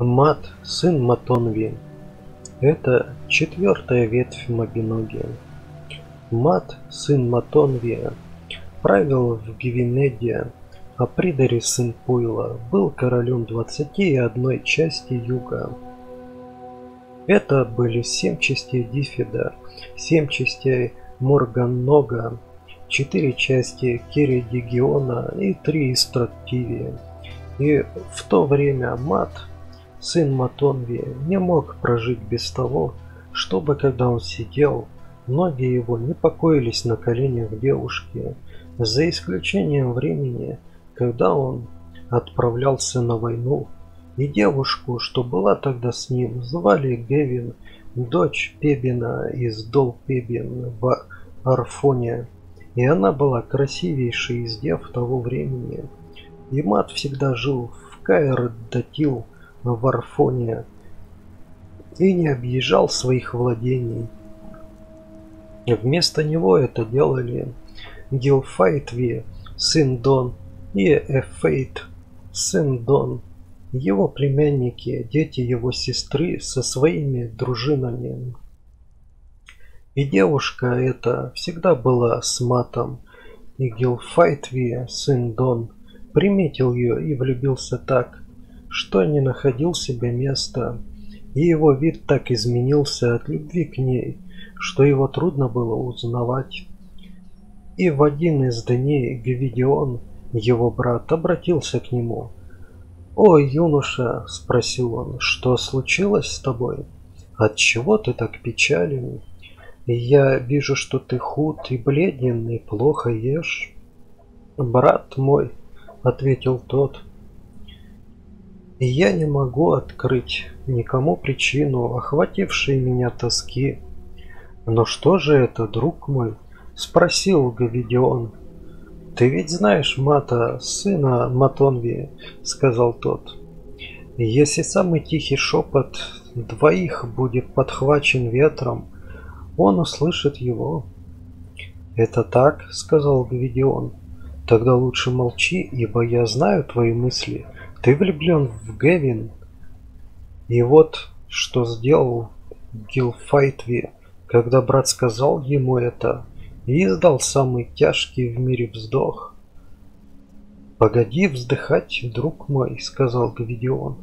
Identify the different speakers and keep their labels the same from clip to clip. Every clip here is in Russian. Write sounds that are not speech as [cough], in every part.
Speaker 1: Мат, сын Матонви. Это четвертая ветвь Мабиноги. Мат, сын Матонви, правил в Гивинеде, а Придари, сын Пуйла, был королем двадцати и одной части юга. Это были семь частей Дифида, семь частей Морганнога, четыре части Кередигиона и три из. И в то время Мат – Сын Матонви не мог прожить без того, чтобы, когда он сидел, ноги его не покоились на коленях девушки, за исключением времени, когда он отправлялся на войну, и девушку, что была тогда с ним, звали Гевин, дочь Пебина из Дол Пебин в Арфоне, и она была красивейшей из дев того времени. И мат всегда жил в Каэр-Датил, в Арфоне и не объезжал своих владений. Вместо него это делали Гилфайтви, сын Дон, и Эфейт, сын Дон, его племянники, дети его сестры со своими дружинами. И девушка эта всегда была с матом, и Гилфайтви, сын Дон, приметил ее и влюбился так, что не находил себе места, и его вид так изменился от любви к ней, что его трудно было узнавать. И в один из дней Гвидион, его брат, обратился к нему. «О, юноша!» – спросил он, – «что случилось с тобой? Отчего ты так печален? Я вижу, что ты худ и бледен, и плохо ешь». «Брат мой», – ответил тот, – и я не могу открыть никому причину охватившей меня тоски. Но что же это, друг мой? Спросил Гавидион. Ты ведь знаешь Мата, сына Матонви, сказал тот. Если самый тихий шепот двоих будет подхвачен ветром, он услышит его. Это так, сказал Гвидион. Тогда лучше молчи, ибо я знаю твои мысли ты влюблен в Гевин? И вот что сделал Гилфайтви, когда брат сказал ему это и издал самый тяжкий в мире вздох. «Погоди вздыхать, друг мой», — сказал Гвидион.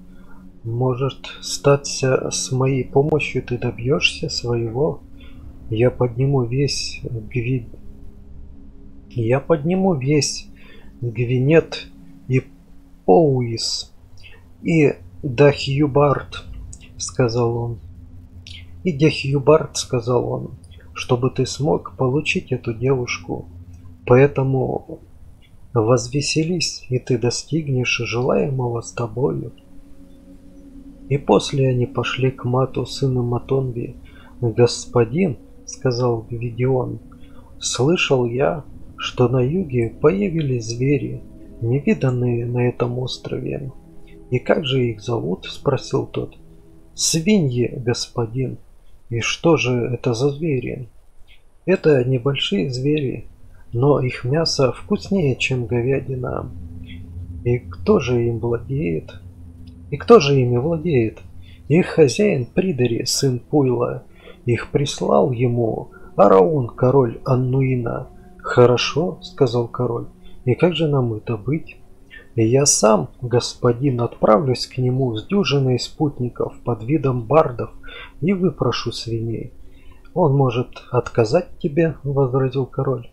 Speaker 1: «Может, статься с моей помощью ты добьешься своего? Я подниму весь Гви... Я подниму весь Гвинет и Оуис и Дахьюбард, сказал он. И Дахьюбард, сказал он, чтобы ты смог получить эту девушку. Поэтому возвеселись, и ты достигнешь желаемого с тобою. И после они пошли к Мату, сыну Матонби. «Господин», — сказал Гвидион, — «слышал я, что на юге появились звери, невиданные на этом острове. И как же их зовут? спросил тот. Свиньи, господин. И что же это за звери? Это небольшие звери, но их мясо вкуснее, чем говядина. И кто же им владеет? И кто же ими владеет? Их хозяин Придари, сын Пуйла. Их прислал ему Араун, король Аннуина. Хорошо, сказал король. И как же нам это быть? Я сам, господин, отправлюсь к нему с дюжиной спутников под видом бардов и выпрошу свиней. Он может отказать тебе, возразил король.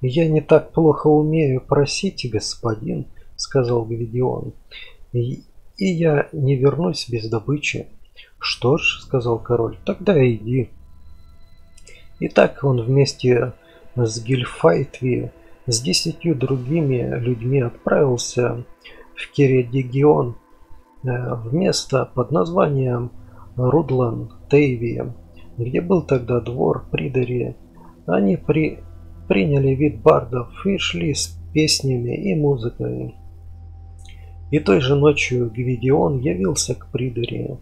Speaker 1: Я не так плохо умею просить, господин, сказал Гвидион. И, и я не вернусь без добычи. Что ж, сказал король, тогда иди. Итак, он вместе с Гильфайтви с десятью другими людьми отправился в Киредигион э, в место под названием Рудлан Тейви, где был тогда двор Придари. Они при... приняли вид бардов и шли с песнями и музыкой. И той же ночью Гвидион явился к Придари.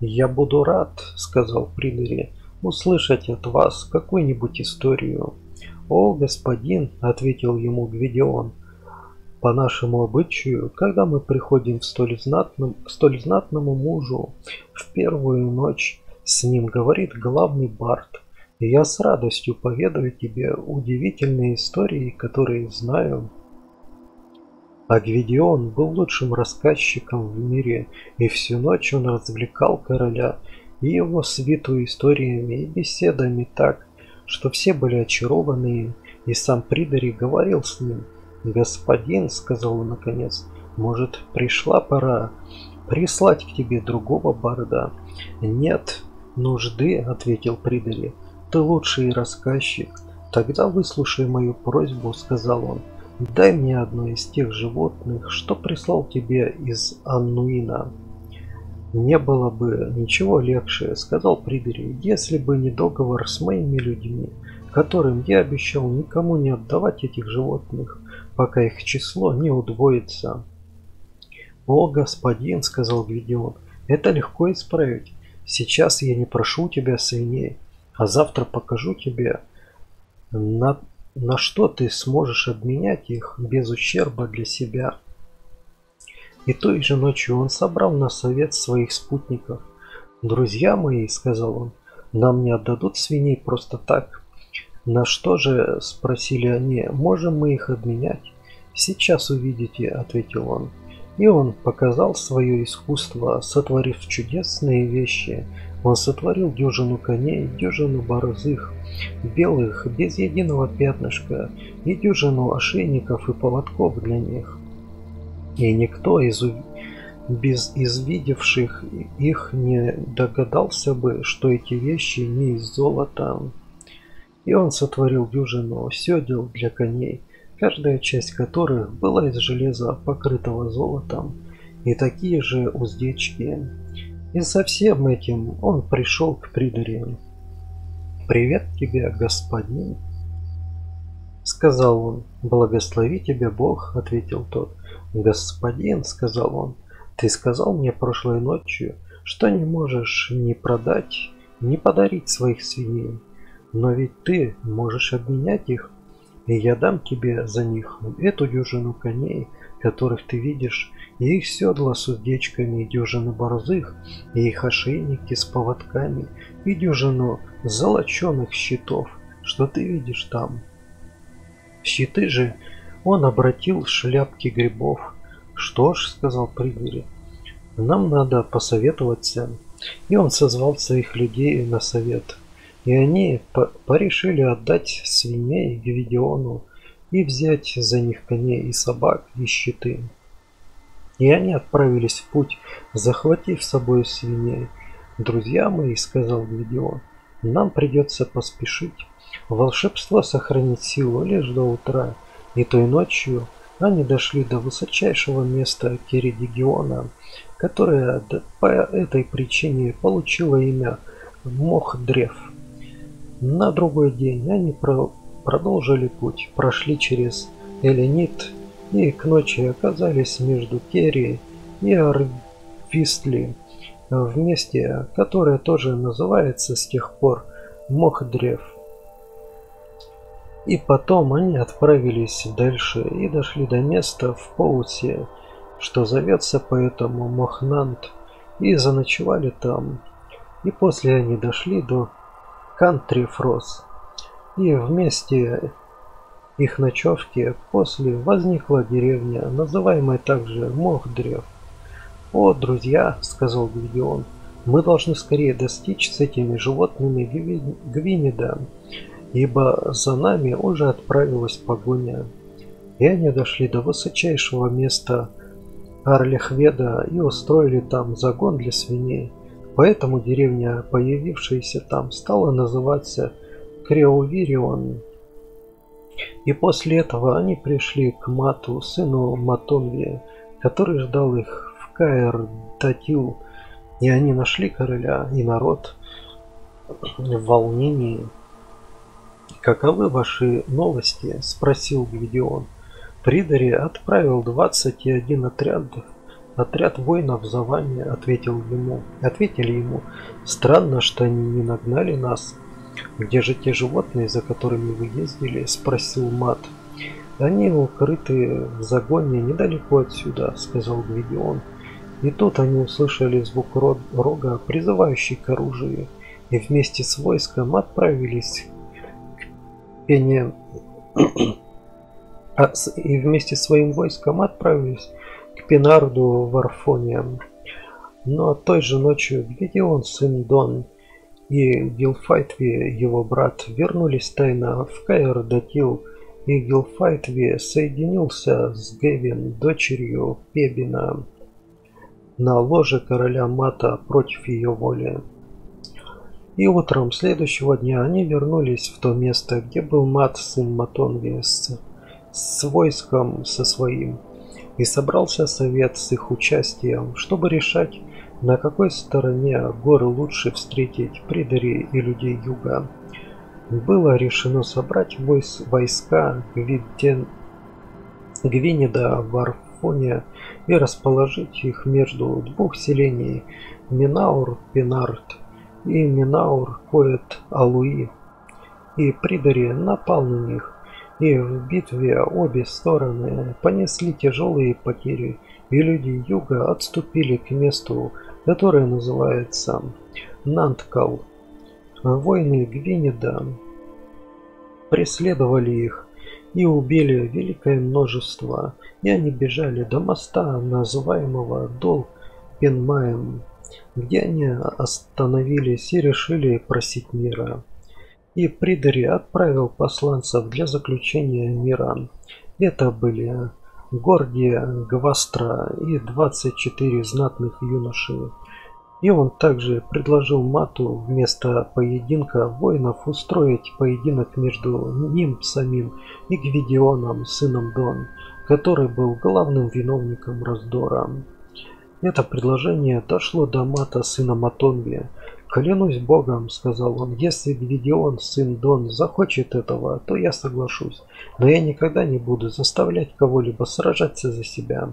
Speaker 1: «Я буду рад», — сказал Придари, — «услышать от вас какую-нибудь историю». «О, господин», — ответил ему Гвидион, По нашему обычаю, когда мы приходим в столь знатным, к столь знатному мужу в первую ночь, с ним говорит главный бард. И я с радостью поведаю тебе удивительные истории, которые знаю. Агвидион был лучшим рассказчиком в мире, и всю ночь он развлекал короля и его свиту историями и беседами так, что все были очарованы и сам Придари говорил с ним – «Господин», — сказал он наконец, — «может, пришла пора прислать к тебе другого барда?» «Нет нужды», — ответил Придари, — «ты лучший рассказчик». «Тогда выслушай мою просьбу», — сказал он. «Дай мне одно из тех животных, что прислал тебе из Аннуина». «Не было бы ничего легче», — сказал Прибери, — «если бы не договор с моими людьми, которым я обещал никому не отдавать этих животных пока их число не удвоится. «О, господин!» — сказал Гвидион. «Это легко исправить. Сейчас я не прошу у тебя свиней, а завтра покажу тебе, на, на что ты сможешь обменять их без ущерба для себя». И той же ночью он собрал на совет своих спутников. «Друзья мои», — сказал он, — «нам не отдадут свиней просто так. «На что же?» – спросили они. «Можем мы их обменять?» «Сейчас увидите», – ответил он. И он показал свое искусство, сотворив чудесные вещи. Он сотворил дюжину коней, дюжину борзых, белых, без единого пятнышка, и дюжину ошейников и поводков для них. И никто из без извидевших их не догадался бы, что эти вещи не из золота. И он сотворил дюжину седел для коней, каждая часть которых была из железа, покрытого золотом, и такие же уздечки. И со всем этим он пришел к Придуре. «Привет тебе, господин!» Сказал он. «Благослови тебя Бог», — ответил тот. «Господин», — сказал он, — «ты сказал мне прошлой ночью, что не можешь ни продать, ни подарить своих свиней. Но ведь ты можешь обменять их, и я дам тебе за них эту дюжину коней, которых ты видишь, и их седла с уздечками, и дюжину борзых, и их ошейники с поводками, и дюжину золоченых щитов, что ты видишь там. Щиты же он обратил шляпки грибов. «Что ж», — сказал Пригори, — «нам надо посоветоваться». И он созвал своих людей на совет – и они порешили отдать свиней Гвидиону и взять за них коней и собак и щиты. И они отправились в путь, захватив с собой свиней. «Друзья мои», — сказал Гвидион, — «нам придется поспешить. Волшебство сохранит силу лишь до утра, и той ночью они дошли до высочайшего места Кередигиона, которое по этой причине получило имя Мох-Древ. На другой день они про продолжили путь, прошли через Эленит и к ночи оказались между Керри и Арвистли, в месте, которое тоже называется с тех пор Мохдрев. И потом они отправились дальше и дошли до места в Поусе, что зовется поэтому Мохнант, и заночевали там. И после они дошли до Кантри Фрос. И вместе их ночевки после возникла деревня, называемая также Мохдрев. «О, друзья!» — сказал Гвидион. «Мы должны скорее достичь с этими животными Гвинеда, ибо за нами уже отправилась погоня». И они дошли до высочайшего места Арлехведа и устроили там загон для свиней. Поэтому деревня, появившаяся там, стала называться Креувирион. И после этого они пришли к Мату, сыну Матонви, который ждал их в Каэр-Татил, и они нашли короля и народ в волнении. «Каковы ваши новости?» – спросил Гвидион. Придари отправил 21 отряд Отряд воинов за вами, ответил ему. Ответили ему. Странно, что они не нагнали нас. Где же те животные, за которыми вы ездили? Спросил Мат. Они укрыты в загоне недалеко отсюда, сказал Гвидион. И тут они услышали звук рога, призывающий к оружию, и вместе с войском отправились к пене... а, и вместе с своим войском отправились к Пенарду в Арфоне. Но той же ночью Гвидион, сын Дон, и Гилфайтви, его брат, вернулись тайно в Каэр-Датил, и Гилфайтви соединился с Гевин, дочерью Пебина на ложе короля Мата против ее воли. И утром следующего дня они вернулись в то место, где был Мат, сын Матонги, с, войском со своим. И собрался совет с их участием, чтобы решать, на какой стороне горы лучше встретить придари и людей юга. Было решено собрать войска Гвиден... Гвинеда в Арфоне и расположить их между двух селений Минаур-Пенарт и Минаур-Коэт-Алуи. И Придари напал на них, и в битве обе стороны понесли тяжелые потери, и люди юга отступили к месту, которое называется Нанткал. Воины Гвинеда преследовали их и убили великое множество и они бежали до моста, называемого Дол Пенмаем, где они остановились и решили просить мира. И Придари отправил посланцев для заключения мира. Это были Гордия, Гвастра и 24 знатных юноши. И он также предложил Мату вместо поединка воинов устроить поединок между ним самим и Гвидионом, сыном Дон, который был главным виновником раздора. Это предложение дошло до Мата, сына Матонги. «Клянусь Богом», — сказал он, — «если Гвидион, сын Дон, захочет этого, то я соглашусь, но я никогда не буду заставлять кого-либо сражаться за себя».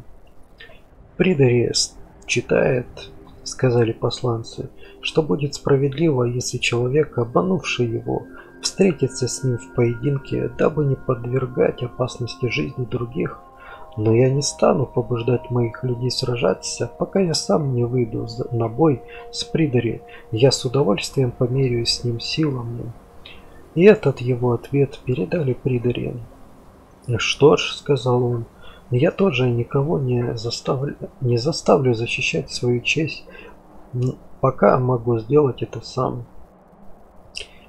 Speaker 1: Придарест читает, — сказали посланцы, — что будет справедливо, если человек, обманувший его, встретиться с ним в поединке, дабы не подвергать опасности жизни других. Но я не стану побуждать моих людей сражаться, пока я сам не выйду на бой с Придари. Я с удовольствием померяюсь с ним силами. И этот его ответ передали Придари. «Что ж», — сказал он, — «я тоже никого не заставлю, не заставлю защищать свою честь, пока могу сделать это сам».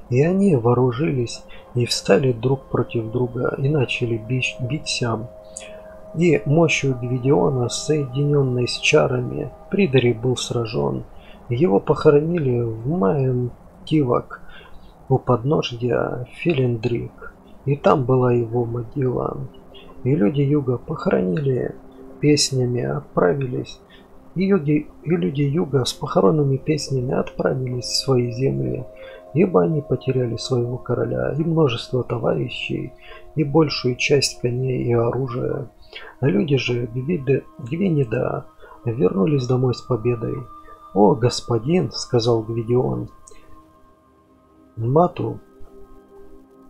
Speaker 1: И они вооружились и встали друг против друга и начали бить, бить сям. И мощью Гвидиона, соединенной с чарами, Придари был сражен. Его похоронили в Маем Тивак у подножья Филиндрик, и там была его могила. И люди юга похоронили песнями, отправились. И люди, и люди юга с похоронными песнями отправились в свои земли ибо они потеряли своего короля и множество товарищей, и большую часть коней и оружия. Люди же Гвинеда вернулись домой с победой. «О, господин!» — сказал Гвидион. «Мату,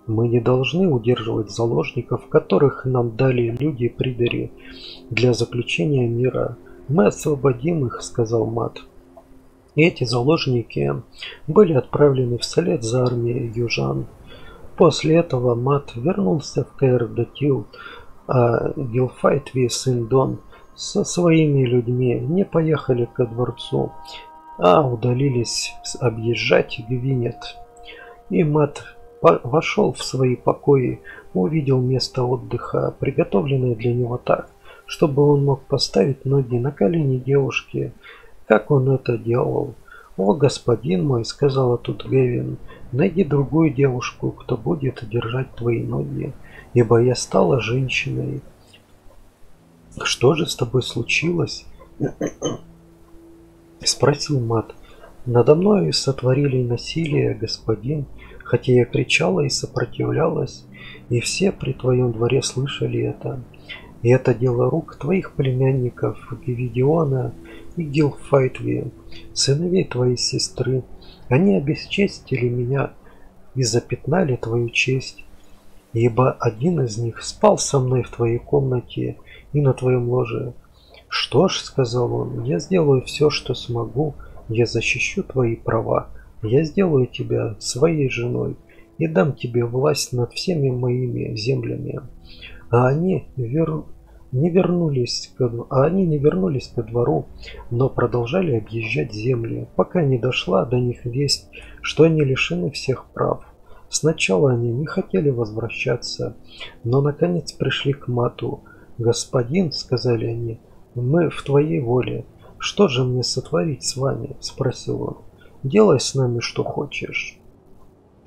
Speaker 1: мы не должны удерживать заложников, которых нам дали люди Придари для заключения мира. Мы освободим их», — сказал Мат. Эти заложники были отправлены вслед за армией южан. После этого Мат вернулся в Каэр-Датил, а Гилфайтви сын Дон со своими людьми не поехали ко дворцу, а удалились объезжать Гвинет. И Мат вошел в свои покои, увидел место отдыха, приготовленное для него так, чтобы он мог поставить ноги на колени девушки, как он это делал. «О, господин мой», — сказала тут Гевин, — «найди другую девушку, кто будет держать твои ноги, ибо я стала женщиной». «Что же с тобой случилось?» — спросил Мат. «Надо мной сотворили насилие, господин, хотя я кричала и сопротивлялась, и все при твоем дворе слышали это. И это дело рук твоих племянников Гевидиона и Гилфайтви, сыновей твоей сестры. Они обесчестили меня и запятнали твою честь. ибо один из них спал со мной в твоей комнате и на твоем ложе. Что ж, сказал он, я сделаю все, что смогу, я защищу твои права, я сделаю тебя своей женой и дам тебе власть над всеми моими землями. А они вер... не вернулись к... а они не вернулись ко двору, но продолжали объезжать земли, пока не дошла до них весть, что они лишены всех прав. Сначала они не хотели возвращаться, но наконец пришли к мату. «Господин», — сказали они, — «мы в твоей воле. Что же мне сотворить с вами?» — спросил он. «Делай с нами что хочешь».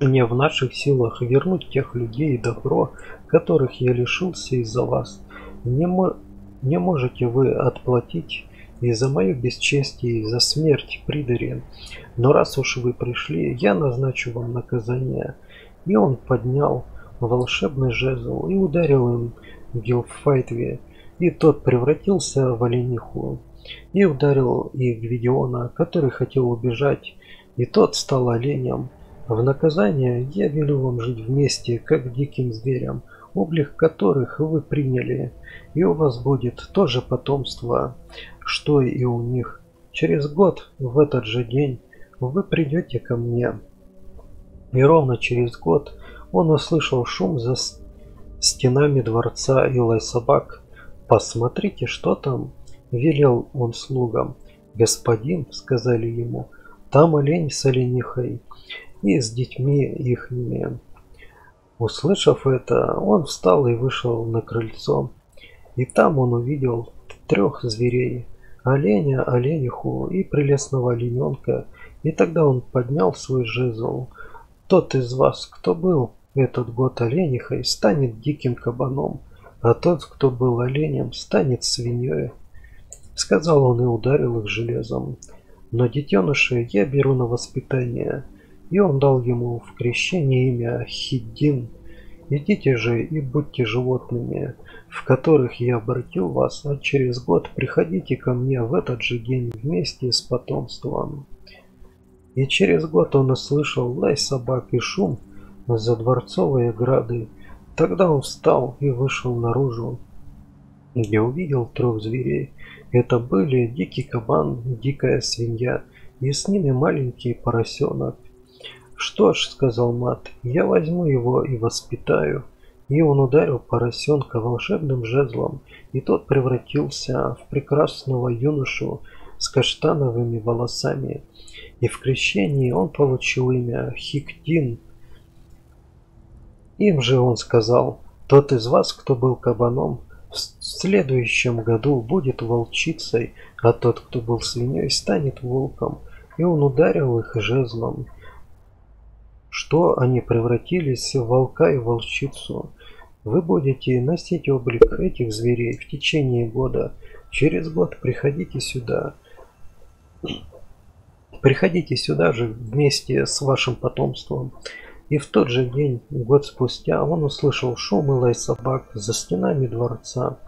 Speaker 1: Не в наших силах вернуть тех людей и добро, которых я лишился из-за вас. Не, не можете вы отплатить и за мое бесчестие, и за смерть Придари. Но раз уж вы пришли, я назначу вам наказание. И он поднял волшебный жезл и ударил им Гилфайтве, и тот превратился в олениху. И ударил и Гвидиона, который хотел убежать, и тот стал оленем. В наказание я велю вам жить вместе, как диким зверям, облик которых вы приняли, и у вас будет то же потомство, что и у них. Через год, в этот же день, вы придете ко мне. И ровно через год он услышал шум за стенами дворца и лай собак. «Посмотрите, что там!» – велел он слугам. «Господин», – сказали ему, – «там олень с оленихой и с детьми ихними». Услышав это, он встал и вышел на крыльцо. И там он увидел трех зверей – оленя, олениху и прелестного олененка. И тогда он поднял свой жезл. Тот из вас, кто был этот год оленихой, станет диким кабаном, а тот, кто был оленем, станет свиньей. Сказал он и ударил их железом. Но детеныши я беру на воспитание – и он дал ему в крещение имя Хиддин. Идите же и будьте животными, в которых я обратил вас, а через год приходите ко мне в этот же день вместе с потомством. И через год он услышал лай собак и шум за дворцовые ограды. Тогда он встал и вышел наружу, где увидел трех зверей. Это были дикий кабан, дикая свинья и с ними маленький поросенок. «Что ж», — сказал Мат, — «я возьму его и воспитаю». И он ударил поросенка волшебным жезлом, и тот превратился в прекрасного юношу с каштановыми волосами. И в крещении он получил имя Хиктин. Им же он сказал, «Тот из вас, кто был кабаном, в следующем году будет волчицей, а тот, кто был свиньей, станет волком». И он ударил их жезлом что они превратились в волка и волчицу. Вы будете носить облик этих зверей в течение года. Через год приходите сюда. Приходите сюда же вместе с вашим потомством. И в тот же день, год спустя, он услышал шум и лай собак за стенами дворца.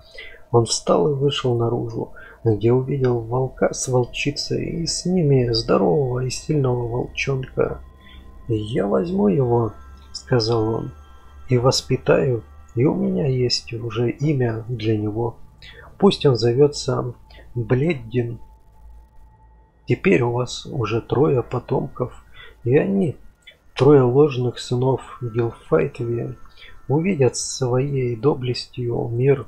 Speaker 1: Он встал и вышел наружу, где увидел волка с волчицей и с ними здорового и сильного волчонка. «Я возьму его», — сказал он, — «и воспитаю, и у меня есть уже имя для него. Пусть он зовется Бледдин. Теперь у вас уже трое потомков, и они, трое ложных сынов Гилфайтви, увидят своей доблестью мир.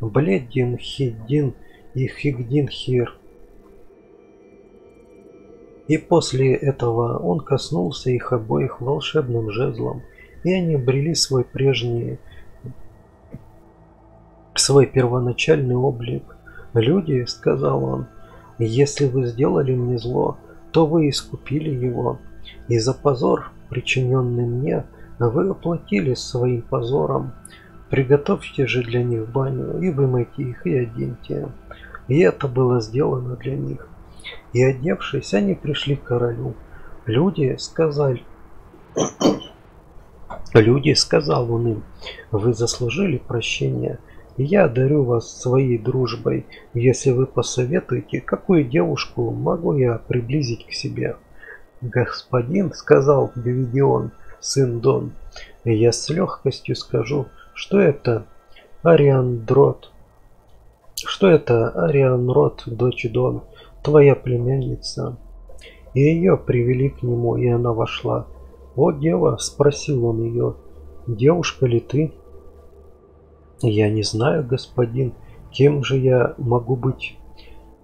Speaker 1: Бледдин, Хиддин и Хигдин Хир и после этого он коснулся их обоих волшебным жезлом, и они обрели свой прежний, свой первоначальный облик. «Люди», — сказал он, — «если вы сделали мне зло, то вы искупили его, и за позор, причиненный мне, вы оплатили своим позором. Приготовьте же для них баню, и вымойте их, и оденьте». И это было сделано для них. И одевшись, они пришли к королю. Люди сказали... Люди, сказал он им, вы заслужили прощения, и я одарю вас своей дружбой, если вы посоветуете, какую девушку могу я приблизить к себе. Господин, сказал Гвидион, сын Дон, я с легкостью скажу, что это Ариандрот. Что это Арианрод, дочь Дон, твоя племянница. И ее привели к нему, и она вошла. «О, дева!» – спросил он ее. «Девушка ли ты?» «Я не знаю, господин, кем же я могу быть?»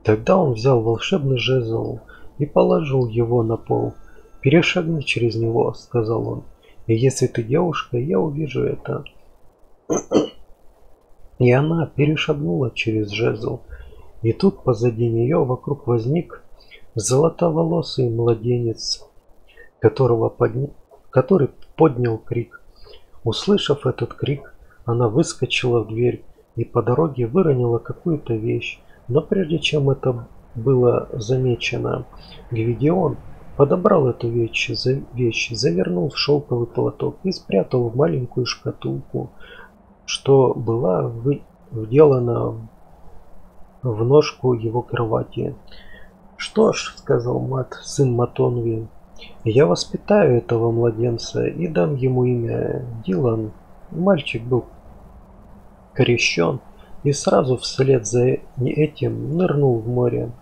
Speaker 1: Тогда он взял волшебный жезл и положил его на пол. «Перешагни через него», — сказал он. «И если ты девушка, я увижу это». [clears throat] И она перешагнула через жезл. И тут позади нее вокруг возник золотоволосый младенец, которого подня... который поднял крик. Услышав этот крик, она выскочила в дверь и по дороге выронила какую-то вещь. Но прежде чем это было замечено, Гвидион подобрал эту вещь, за, вещь, завернул в шелковый платок и спрятал в маленькую шкатулку, что была вы, вделана в ножку его кровати. «Что ж», — сказал Мат, сын Матонви, — «я воспитаю этого младенца и дам ему имя Дилан». Мальчик был крещен и сразу вслед за этим нырнул в море.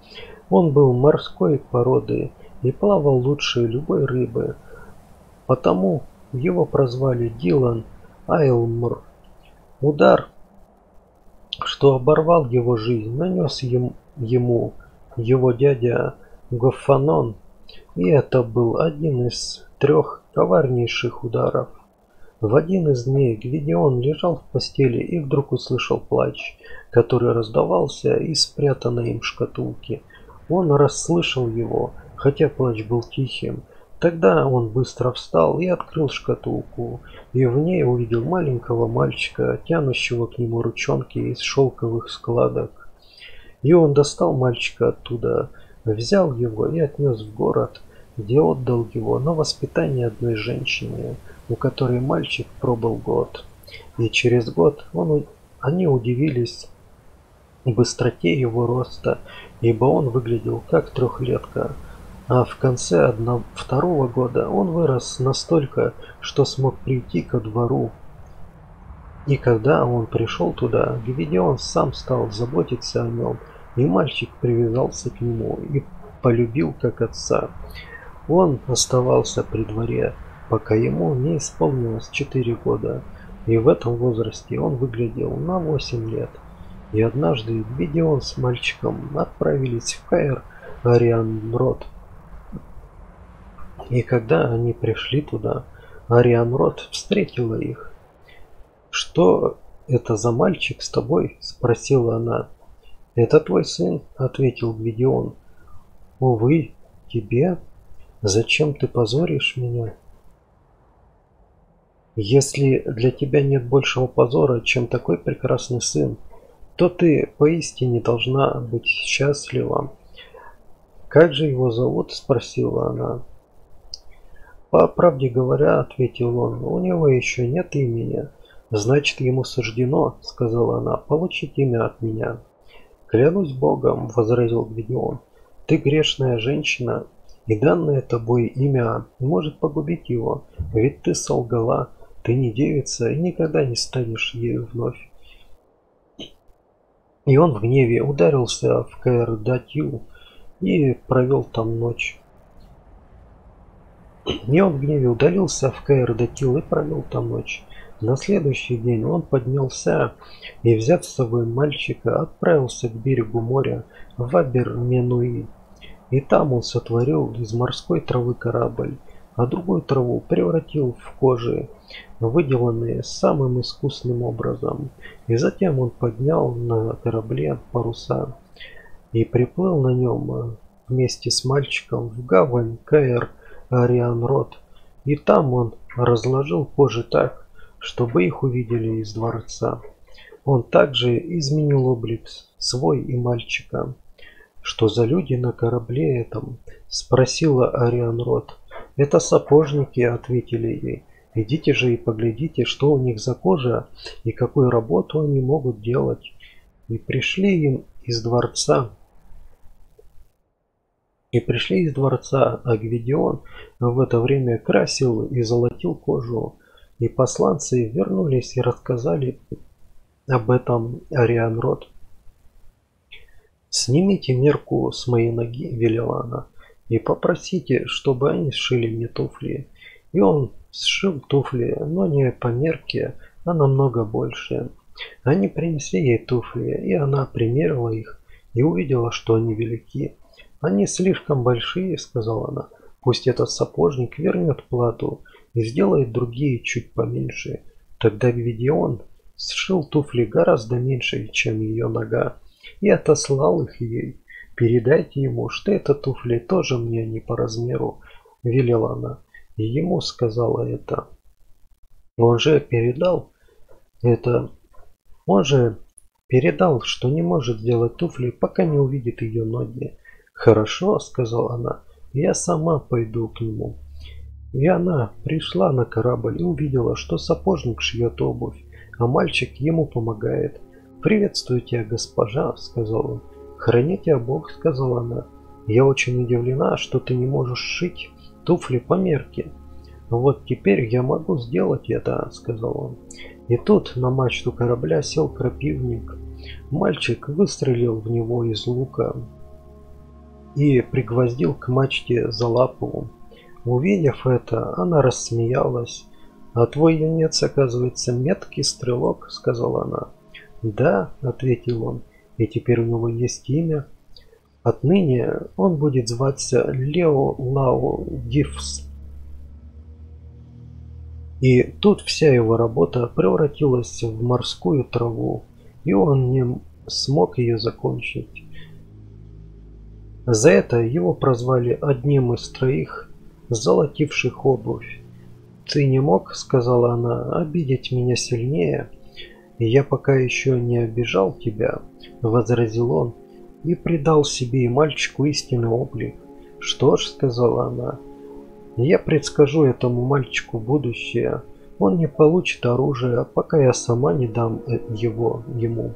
Speaker 1: Он был морской породы и плавал лучше любой рыбы, потому его прозвали Дилан Айлмур. Удар, что оборвал его жизнь, нанес ему, его дядя Гофанон, и это был один из трех коварнейших ударов. В один из дней Гвидион лежал в постели и вдруг услышал плач, который раздавался из спрятанной им шкатулки. Он расслышал его, хотя плач был тихим. Тогда он быстро встал и открыл шкатулку, и в ней увидел маленького мальчика, тянущего к нему ручонки из шелковых складок. И он достал мальчика оттуда, взял его и отнес в город, где отдал его на воспитание одной женщине – у которой мальчик пробыл год. И через год он, они удивились быстроте его роста, ибо он выглядел как трехлетка. А в конце одного, второго года он вырос настолько, что смог прийти ко двору. И когда он пришел туда, Гвидион сам стал заботиться о нем, и мальчик привязался к нему и полюбил как отца. Он оставался при дворе, пока ему не исполнилось 4 года, и в этом возрасте он выглядел на 8 лет. И однажды Гвидион с мальчиком отправились в Каир Арианрод. И когда они пришли туда, Арианрод встретила их. «Что это за мальчик с тобой?» – спросила она. «Это твой сын», – ответил Гвидион. «Увы, тебе? Зачем ты позоришь меня?» Если для тебя нет большего позора, чем такой прекрасный сын, то ты поистине должна быть счастлива. «Как же его зовут?» – спросила она. «По правде говоря», – ответил он, – «у него еще нет имени». «Значит, ему суждено», – сказала она, – «получить имя от меня». «Клянусь Богом», – возразил Гвидион, – «ты грешная женщина, и данное тобой имя может погубить его, ведь ты солгала, ты не девица и никогда не станешь ею вновь. И он в гневе ударился в Каэр-Датью и провел там ночь. Он в гневе удалился в Каэр-Датил и провел там ночь. На следующий день он поднялся и, взяв с собой мальчика, отправился к берегу моря в Абер-Менуи. И там он сотворил из морской травы корабль, а другую траву превратил в кожи, выделанные самым искусным образом. И затем он поднял на корабле паруса и приплыл на нем вместе с мальчиком в гавань Каэр Арианрод. И там он разложил кожи так, чтобы их увидели из дворца. Он также изменил облик свой и мальчика. «Что за люди на корабле этом?» – спросила Арианрод. «Это сапожники», – ответили ей. «Идите же и поглядите, что у них за кожа и какую работу они могут делать». И пришли им из дворца. И пришли из дворца, а в это время красил и золотил кожу. и посланцы вернулись и рассказали об этом Арианрод. «Снимите мерку с моей ноги», – велела она, – «и попросите, чтобы они сшили мне туфли». И он сшил туфли, но не по мерке, а намного больше. Они принесли ей туфли, и она примерила их и увидела, что они велики. «Они слишком большие», – сказала она. «Пусть этот сапожник вернет плату и сделает другие чуть поменьше». Тогда Гвидион сшил туфли гораздо меньше, чем ее нога, и отослал их ей. «Передайте ему, что это туфли тоже мне не по размеру», – велела она. И ему сказала это. Он же передал это. Он же передал, что не может сделать туфли, пока не увидит ее ноги. «Хорошо», – сказала она, – «я сама пойду к нему». И она пришла на корабль и увидела, что сапожник шьет обувь, а мальчик ему помогает. «Приветствую тебя, госпожа», – сказал он. «Храни тебя Бог», – сказала она. «Я очень удивлена, что ты не можешь шить туфли по мерке». «Вот теперь я могу сделать это», – сказал он. И тут на мачту корабля сел крапивник. Мальчик выстрелил в него из лука и пригвоздил к мачте за лапу. Увидев это, она рассмеялась. «А твой юнец, оказывается, меткий стрелок», — сказала она. «Да», — ответил он, — «и теперь у него есть имя. Отныне он будет зваться Лео Лао Дифс». И тут вся его работа превратилась в морскую траву, и он не смог ее закончить. За это его прозвали одним из троих золотивших обувь. «Ты не мог, — сказала она, — обидеть меня сильнее. Я пока еще не обижал тебя, — возразил он, и придал себе и мальчику истинный облик. Что ж, — сказала она, — я предскажу этому мальчику будущее. Он не получит оружие, пока я сама не дам его ему.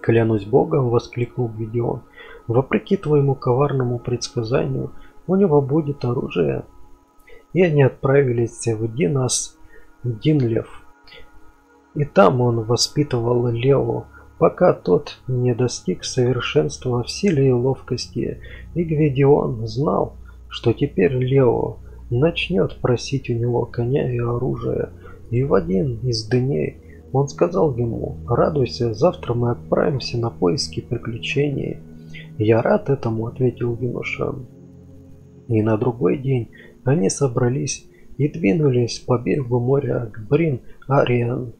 Speaker 1: Клянусь Богом, воскликнул Гедеон. Вопреки твоему коварному предсказанию, у него будет оружие. И они отправились в Динас, Динлев. И там он воспитывал Лео, пока тот не достиг совершенства в силе и ловкости. И Гвидион знал, что теперь Лео начнет просить у него коня и оружие. И в один из дней он сказал ему, радуйся, завтра мы отправимся на поиски приключений. Я рад этому, ответил юноша. И на другой день они собрались и двинулись по берегу моря к Брин-Ариан.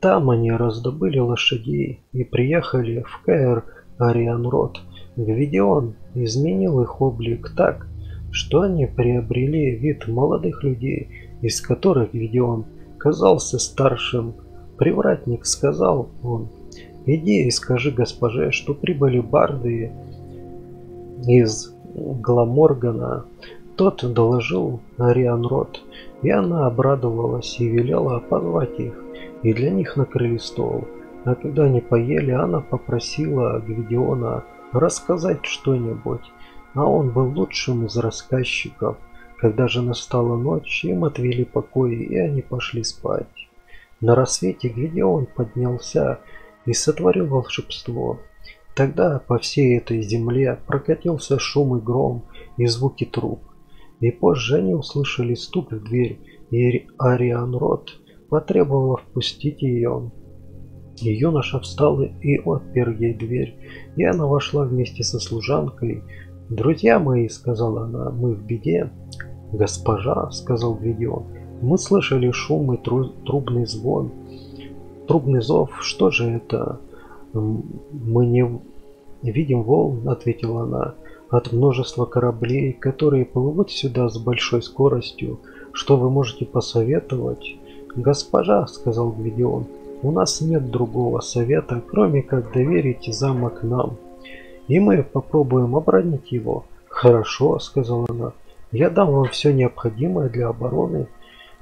Speaker 1: Там они раздобыли лошадей и приехали в Каэр Арианрод. Гвидион изменил их облик так, что они приобрели вид молодых людей, из которых Гвидион казался старшим. Привратник сказал он, иди и скажи госпоже, что прибыли барды из Гламоргана. Тот доложил Арианрод, и она обрадовалась и велела позвать их, и для них накрыли стол. А когда они поели, она попросила Гвидиона рассказать что-нибудь, а он был лучшим из рассказчиков. Когда же настала ночь, им отвели покои, и они пошли спать. На рассвете Гвидион поднялся и сотворил волшебство. Тогда по всей этой земле прокатился шум и гром и звуки труб. И позже они услышали стук в дверь, и Ариан Рот потребовала впустить ее. И юноша встал и отпер ей дверь, и она вошла вместе со служанкой, «Друзья мои», — сказала она, — «мы в беде». «Госпожа», — сказал Гвидион, — «мы слышали шум и тру трубный звон». «Трубный зов, что же это?» «Мы не видим волн», — ответила она, — «от множества кораблей, которые плывут сюда с большой скоростью. Что вы можете посоветовать?» «Госпожа», — сказал Гвидион, — «у нас нет другого совета, кроме как доверить замок нам» и мы попробуем оборонить его. Хорошо, сказала она. Я дам вам все необходимое для обороны.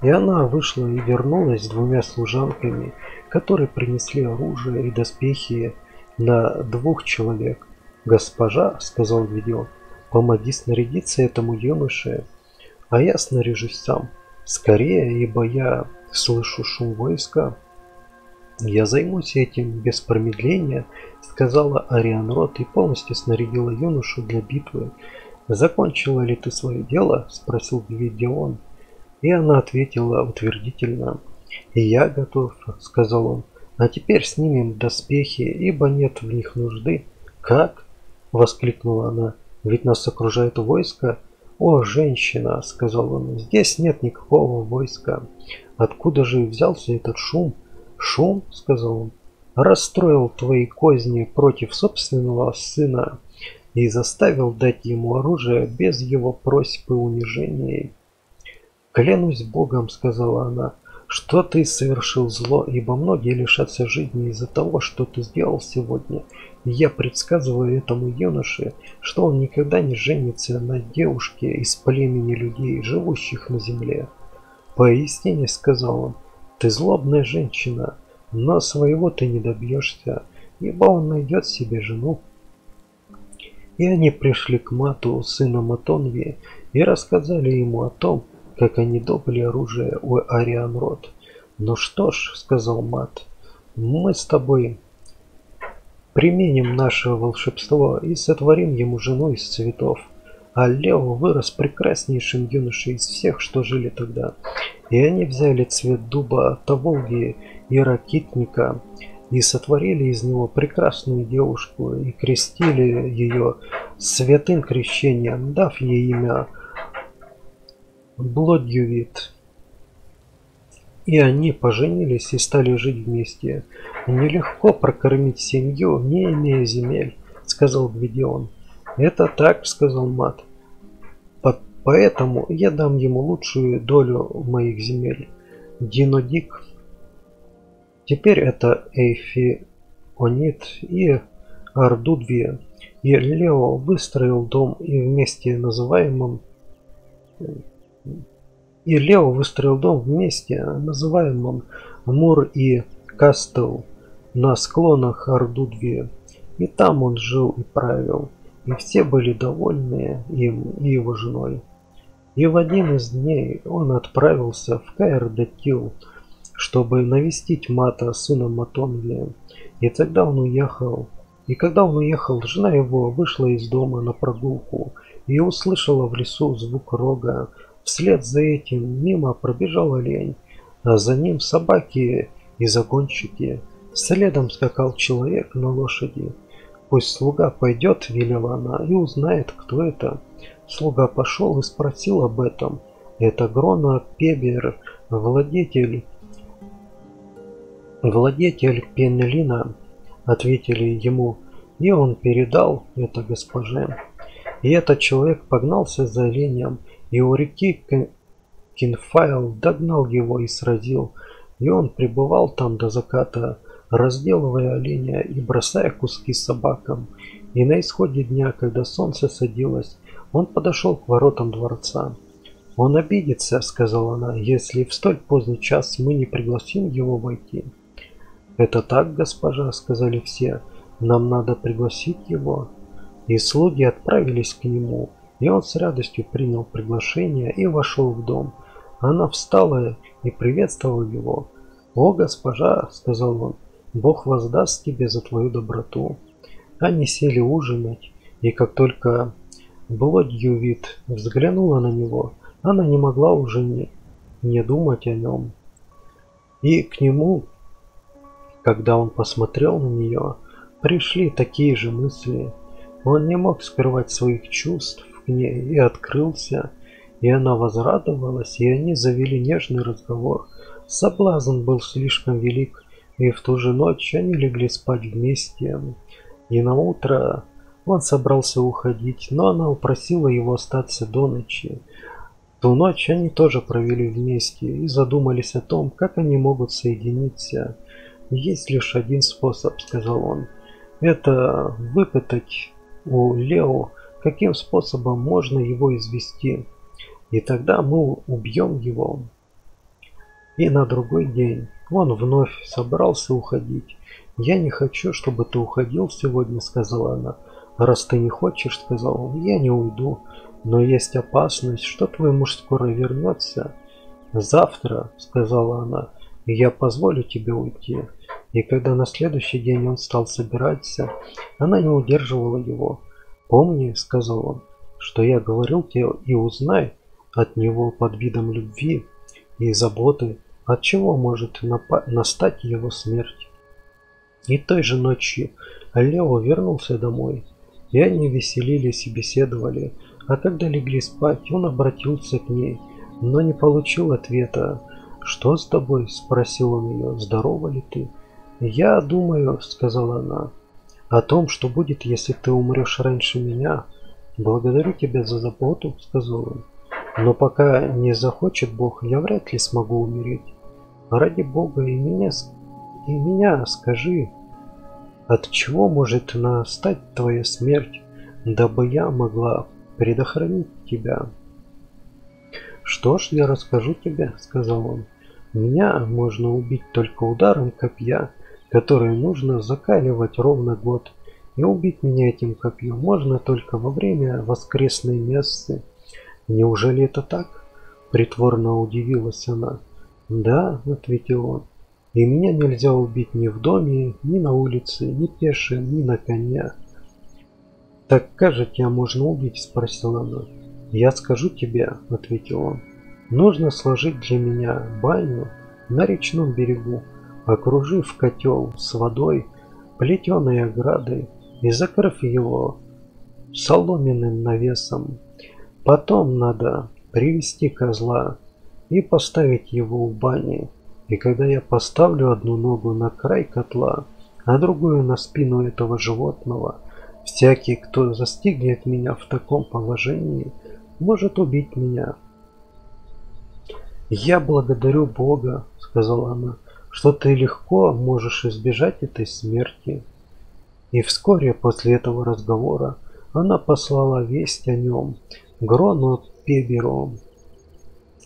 Speaker 1: И она вышла и вернулась с двумя служанками, которые принесли оружие и доспехи на двух человек. «Госпожа», — сказал Гвидион, — «помоги снарядиться этому юноше, а я снаряжусь сам». Скорее, ибо я слышу шум войска. Я займусь этим без промедления, сказала Ариан Рот и полностью снарядила юношу для битвы. «Закончила ли ты свое дело?» – спросил Гвидион. И она ответила утвердительно. «И я готов», – сказал он. «А теперь снимем доспехи, ибо нет в них нужды». «Как?» – воскликнула она. «Ведь нас окружает войско». «О, женщина!» – сказал он. «Здесь нет никакого войска. Откуда же взялся этот шум?» «Шум?» – сказал он. «Расстроил твои козни против собственного сына и заставил дать ему оружие без его просьб и унижений. «Клянусь Богом», — сказала она, — «что ты совершил зло, ибо многие лишатся жизни из-за того, что ты сделал сегодня. И я предсказываю этому юноше, что он никогда не женится на девушке из племени людей, живущих на земле». «Поистине», — сказал он, — «ты злобная женщина, но своего ты не добьешься, ибо он найдет себе жену, и они пришли к Мату, сыну Матонви, и рассказали ему о том, как они добыли оружие у Арианрод. «Ну что ж», — сказал Мат, — «мы с тобой применим наше волшебство и сотворим ему жену из цветов». А Лео вырос прекраснейшим юношей из всех, что жили тогда. И они взяли цвет дуба Таволги и ракитника и сотворили из него прекрасную девушку и крестили ее святым крещением, дав ей имя Блодювит. И они поженились и стали жить вместе. Нелегко прокормить семью, не имея земель, сказал Гвидион. Это так, сказал Мат. Поэтому я дам ему лучшую долю моих земель. Динодик Теперь это Эйфионит и Ардудвия. И Лео выстроил дом и вместе называемым и Лео выстроил дом вместе, называемым Мур и Кастел, на склонах Ардудвия. И там он жил и правил, и все были довольны им и его женой. И в один из дней он отправился в Каэр-Датил, чтобы навестить Мата, сына Матонвия. И тогда он уехал. И когда он уехал, жена его вышла из дома на прогулку и услышала в лесу звук рога. Вслед за этим мимо пробежал олень, а за ним собаки и загонщики. Следом скакал человек на лошади. «Пусть слуга пойдет», — велела она, — «и узнает, кто это». Слуга пошел и спросил об этом. «Это Грона Пебер, владетель «Владетель Пенлина», — ответили ему, и он передал это госпоже. И этот человек погнался за оленем, и у реки Кинфайл догнал его и сразил, и он пребывал там до заката, разделывая оленя и бросая куски собакам. И на исходе дня, когда солнце садилось, он подошел к воротам дворца. «Он обидится», — сказала она, — «если в столь поздний час мы не пригласим его войти». «Это так, госпожа», — сказали все, — «нам надо пригласить его». И слуги отправились к нему, и он с радостью принял приглашение и вошел в дом. Она встала и приветствовала его. «О, госпожа», — сказал он, — «Бог воздаст тебе за твою доброту». Они сели ужинать, и как только Блодьювит взглянула на него, она не могла уже не, не думать о нем. И к нему когда он посмотрел на нее, пришли такие же мысли. Он не мог скрывать своих чувств к ней и открылся, и она возрадовалась, и они завели нежный разговор. Соблазн был слишком велик, и в ту же ночь они легли спать вместе. И на утро он собрался уходить, но она упросила его остаться до ночи. Ту ночь они тоже провели вместе и задумались о том, как они могут соединиться. «Есть лишь один способ», — сказал он. «Это выпытать у Лео, каким способом можно его извести. И тогда мы убьем его». И на другой день он вновь собрался уходить. «Я не хочу, чтобы ты уходил сегодня», — сказала она. «Раз ты не хочешь», — сказал он, — «я не уйду. Но есть опасность, что твой муж скоро вернется». «Завтра», — сказала она, — «я позволю тебе уйти». И когда на следующий день он стал собираться, она не удерживала его. «Помни», — сказал он, — «что я говорил тебе и узнай от него под видом любви и заботы, от чего может настать его смерть». И той же ночью Лео вернулся домой, и они веселились и беседовали, а когда легли спать, он обратился к ней, но не получил ответа. «Что с тобой?» – спросил он ее. «Здорова ли ты?» «Я думаю», – сказала она, – «о том, что будет, если ты умрешь раньше меня. Благодарю тебя за заботу», – сказал он. «Но пока не захочет Бог, я вряд ли смогу умереть. Ради Бога и меня, и меня скажи, от чего может настать твоя смерть, дабы я могла предохранить тебя?» «Что ж, я расскажу тебе», — сказал он. «Меня можно убить только ударом копья, которое нужно закаливать ровно год. И убить меня этим копьем можно только во время воскресной мессы. Неужели это так?» Притворно удивилась она. «Да», — ответил он. «И меня нельзя убить ни в доме, ни на улице, ни пешим, ни на коне». «Так же тебя можно убить?» – спросила она. «Я скажу тебе», – ответил он. «Нужно сложить для меня баню на речном берегу, окружив котел с водой, плетеной оградой и закрыв его соломенным навесом. Потом надо привести козла и поставить его в бане. И когда я поставлю одну ногу на край котла, а другую на спину этого животного, всякий, кто застигнет меня в таком положении, может убить меня. «Я благодарю Бога», — сказала она, — «что ты легко можешь избежать этой смерти». И вскоре после этого разговора она послала весть о нем Грону Пеберу.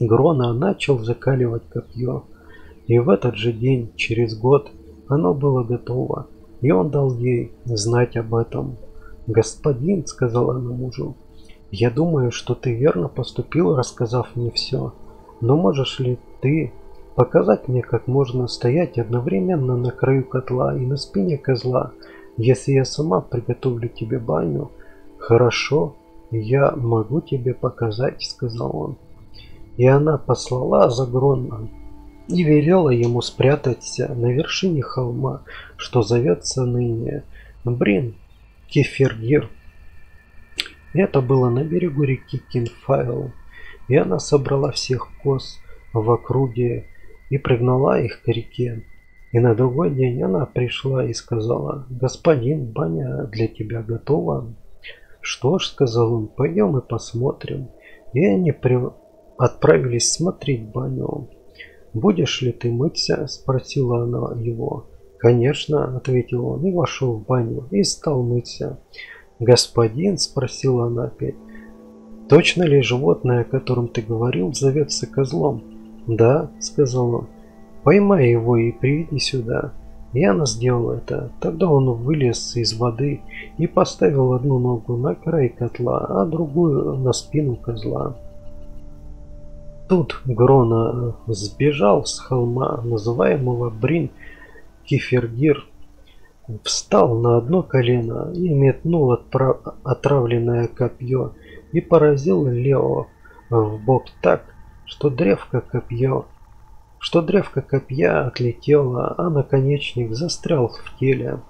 Speaker 1: Грона начал закаливать копье, и в этот же день, через год, оно было готово, и он дал ей знать об этом. «Господин», — сказала она мужу, я думаю, что ты верно поступил, рассказав мне все. Но можешь ли ты показать мне, как можно стоять одновременно на краю котла и на спине козла, если я сама приготовлю тебе баню? Хорошо, я могу тебе показать, сказал он. И она послала за Гронном и велела ему спрятаться на вершине холма, что зовется ныне Брин Кефергир. Это было на берегу реки Кинфайл, и она собрала всех коз в округе и пригнала их к реке. И на другой день она пришла и сказала, «Господин, баня для тебя готова». «Что ж», — сказал он, — «пойдем и посмотрим». И они при... отправились смотреть баню. «Будешь ли ты мыться?» – спросила она его. «Конечно», – ответил он и вошел в баню и стал мыться. «Господин?» – спросила она опять. «Точно ли животное, о котором ты говорил, зовется козлом?» «Да», – сказал он. «Поймай его и приведи сюда». И она сделала это. Тогда он вылез из воды и поставил одну ногу на край котла, а другую на спину козла. Тут Грона сбежал с холма, называемого Брин Кефергир, встал на одно колено и метнул отравленное копье и поразил Лео в бок так, что древко копье, что древко копья отлетело, а наконечник застрял в теле.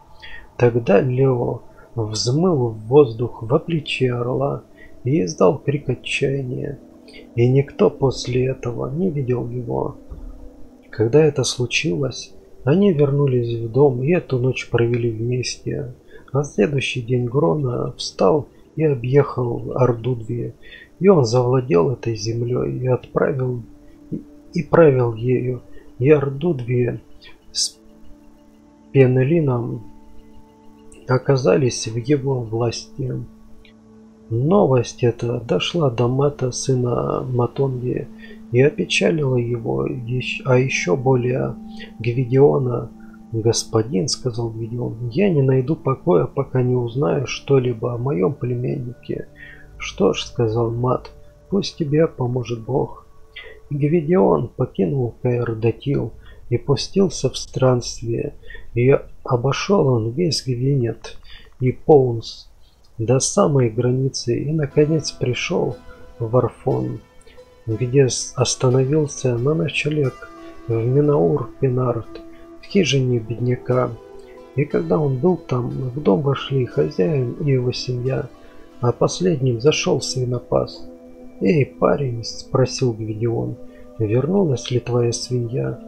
Speaker 1: Тогда Лео взмыл в воздух во плече орла и издал крик отчаяния. И никто после этого не видел его. Когда это случилось, они вернулись в дом и эту ночь провели вместе. На следующий день Грона встал и объехал Ардудве, и он завладел этой землей и отправил и правил ею. И Ардудве с Пенелином оказались в его власти. Новость эта дошла до Мата, сына Матонги, и опечалила его, а еще более Гвидиона. «Господин», — сказал Гвидион, — «я не найду покоя, пока не узнаю что-либо о моем племяннике». «Что ж», — сказал Мат, — «пусть тебе поможет Бог». Гвидион покинул Каэрдатил и пустился в странствие, и обошел он весь Гвинет и Поунс до самой границы и, наконец, пришел в Арфон, где остановился на ночлег в Минаур-Пенарт, в хижине бедняка. И когда он был там, в дом вошли хозяин и его семья, а последним зашел свинопас. «Эй, парень!» – спросил Гвидион. «Вернулась ли твоя свинья?»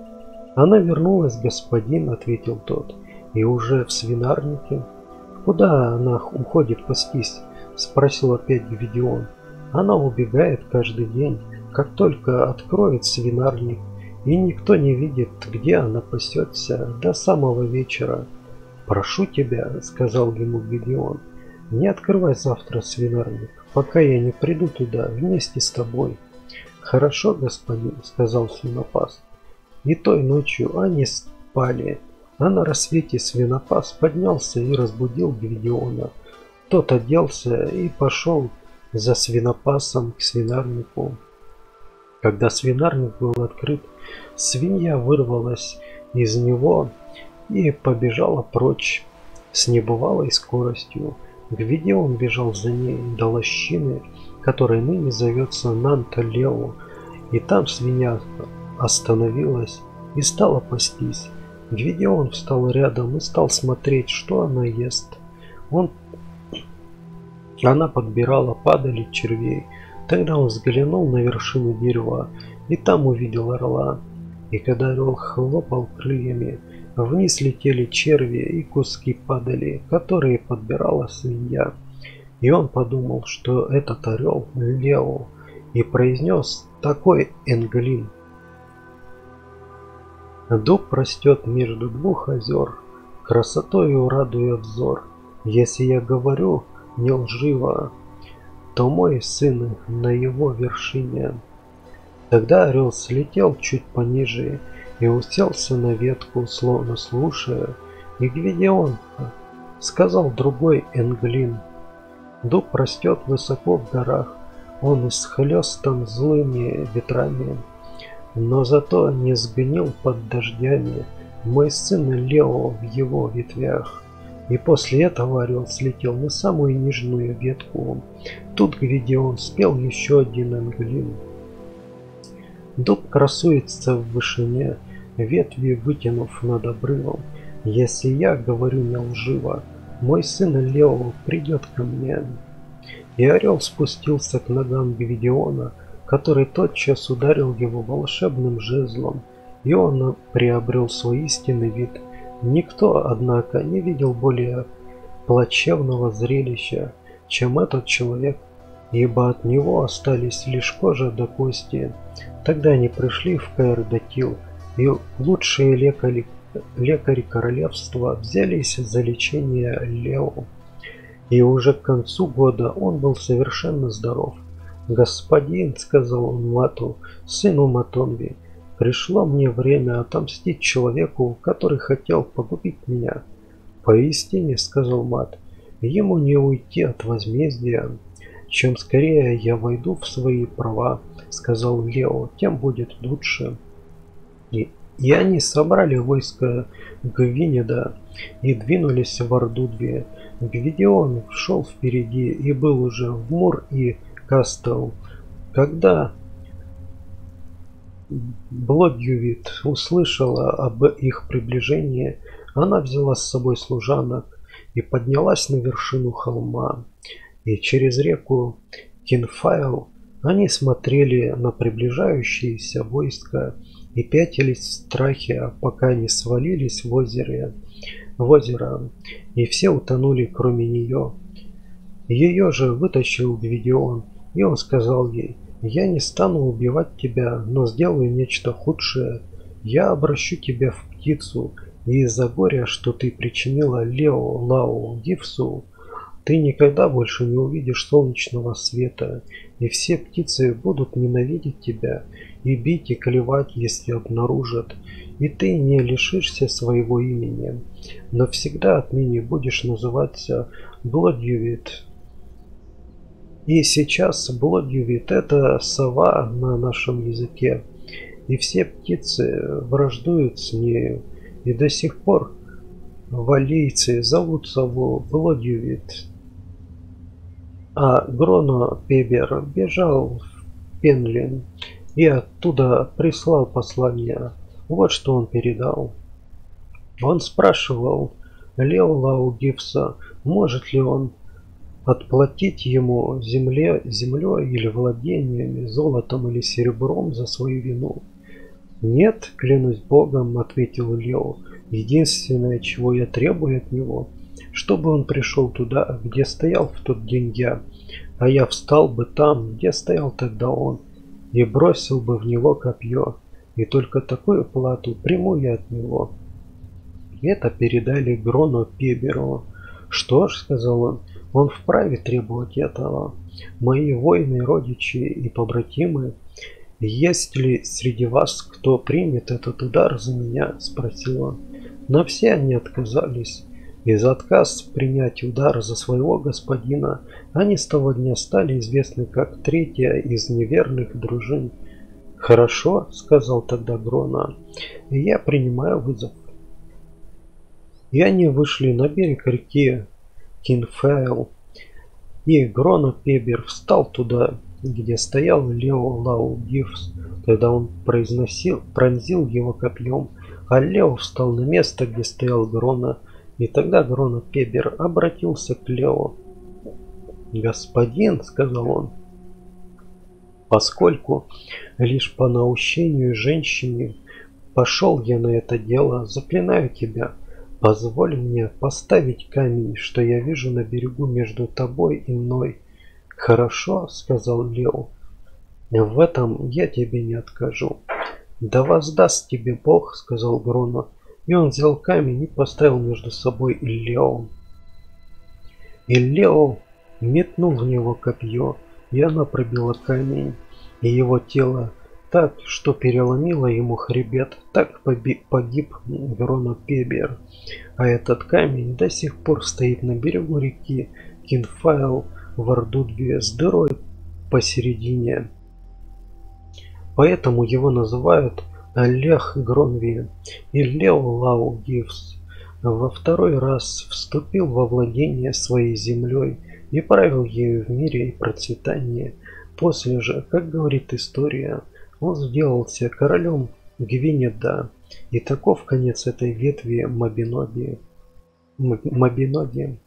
Speaker 1: «Она вернулась, господин», – ответил тот. «И уже в свинарнике?» «Куда она уходит пастись?» – спросил опять Гвидион. «Она убегает каждый день, как только откроет свинарник, и никто не видит, где она пасется до самого вечера». «Прошу тебя», – сказал ему Гвидион, – «не открывай завтра свинарник, пока я не приду туда вместе с тобой». «Хорошо, господин», – сказал свинопас. И той ночью они спали, а на рассвете свинопас поднялся и разбудил Гвидиона. Тот оделся и пошел за свинопасом к свинарнику. Когда свинарник был открыт, свинья вырвалась из него и побежала прочь с небывалой скоростью. Гвидион бежал за ней до лощины, которая ныне зовется Нанталео, и там свинья остановилась и стала пастись. Гвидион встал рядом и стал смотреть, что она ест. Он... Она подбирала падали червей. Тогда он взглянул на вершину дерева и там увидел орла. И когда орел хлопал крыльями, вниз летели черви и куски падали, которые подбирала свинья. И он подумал, что этот орел Лео, и произнес такой энглин. Дуб растет между двух озер, Красотою радуя взор. Если я говорю не лживо, То мой сын на его вершине. Тогда орел слетел чуть пониже И уселся на ветку, словно слушая, И Гвидион сказал другой Энглин. Дуб растет высоко в горах, Он исхлестан злыми ветрами, но зато не сгнил под дождями мой сын Лео в его ветвях. И после этого орел слетел на самую нижнюю ветку. Тут Гвидион спел еще один англин. Дуб красуется в вышине, ветви вытянув над обрывом. Если я говорю не лживо, мой сын Лео придет ко мне. И орел спустился к ногам Гвидиона, который тотчас ударил его волшебным жезлом, и он приобрел свой истинный вид. Никто, однако, не видел более плачевного зрелища, чем этот человек, ибо от него остались лишь кожа до кости. Тогда они пришли в Каэрдатил, и лучшие лекари, лекари королевства взялись за лечение Лео. И уже к концу года он был совершенно здоров. «Господин», — сказал он Мату, сыну Матонби, — «пришло мне время отомстить человеку, который хотел погубить меня». «Поистине», — сказал Мат, — «ему не уйти от возмездия». «Чем скорее я войду в свои права», — сказал Лео, — «тем будет лучше». И, они собрали войско Гвинеда и двинулись в Ордудве. Гвидион шел впереди и был уже в Мур и Кастел. Когда Блодьювит услышала об их приближении, она взяла с собой служанок и поднялась на вершину холма. И через реку Кинфайл они смотрели на приближающиеся войска и пятились в страхе, пока не свалились в озере, в озеро, и все утонули, кроме нее. Ее же вытащил Гвидион и он сказал ей, «Я не стану убивать тебя, но сделаю нечто худшее. Я обращу тебя в птицу, и из-за горя, что ты причинила Лео Лао Гифсу, ты никогда больше не увидишь солнечного света, и все птицы будут ненавидеть тебя и бить и клевать, если обнаружат, и ты не лишишься своего имени, но всегда отныне будешь называться Бладьювит, И сейчас Блодьювит – это сова на нашем языке. И все птицы враждуют с нею. И до сих пор валийцы зовут сову Блодьювит. А Гроно Пебер бежал в Пенлин и оттуда прислал послание. Вот что он передал. Он спрашивал Лео Лаугивса, может ли он отплатить ему земле, землей или владениями, золотом или серебром за свою вину. «Нет, клянусь Богом», — ответил Лео, — «единственное, чего я требую от него, чтобы он пришел туда, где стоял в тот день я, а я встал бы там, где стоял тогда он, и бросил бы в него копье, и только такую плату приму я от него». Это передали Грону Пеберу. «Что ж», — сказал он, — он вправе требовать этого. Мои воины, родичи и побратимы, есть ли среди вас кто примет этот удар за меня? Спросил он. Но все они отказались. И за отказ принять удар за своего господина они с того дня стали известны как третья из неверных дружин. «Хорошо», — сказал тогда Грона, — «я принимаю вызов». И они вышли на берег реки Кинфейл. И Грона Пебер встал туда, где стоял Ллеу Ллау Гифс, когда он произносил, пронзил его копьем, а Лео встал на место, где стоял Грона, и тогда Грона Пебер обратился к Лео. «Господин», — сказал он, — «поскольку лишь по наущению женщине пошел я на это дело, заклинаю тебя, Позволь мне поставить камень, что я вижу на берегу между тобой и мной. Хорошо, сказал Лео. В этом я тебе не откажу. Да воздаст тебе Бог, сказал Гроно. И он взял камень и поставил между собой и Лео. И Лео метнул в него копье, и оно пробило камень, и его тело так, что переломило ему хребет, так погиб Верона Пебер. А этот камень до сих пор стоит на берегу реки Кинфайл в Ардудве с дырой посередине. Поэтому его называют Олег Гронви и Лео Лау Гивс. Во второй раз вступил во владение своей землей и правил ею в мире и процветании. После же, как говорит история, он сделался королем Гвинеда, и таков конец этой ветви Мабиноги. Мабиноги.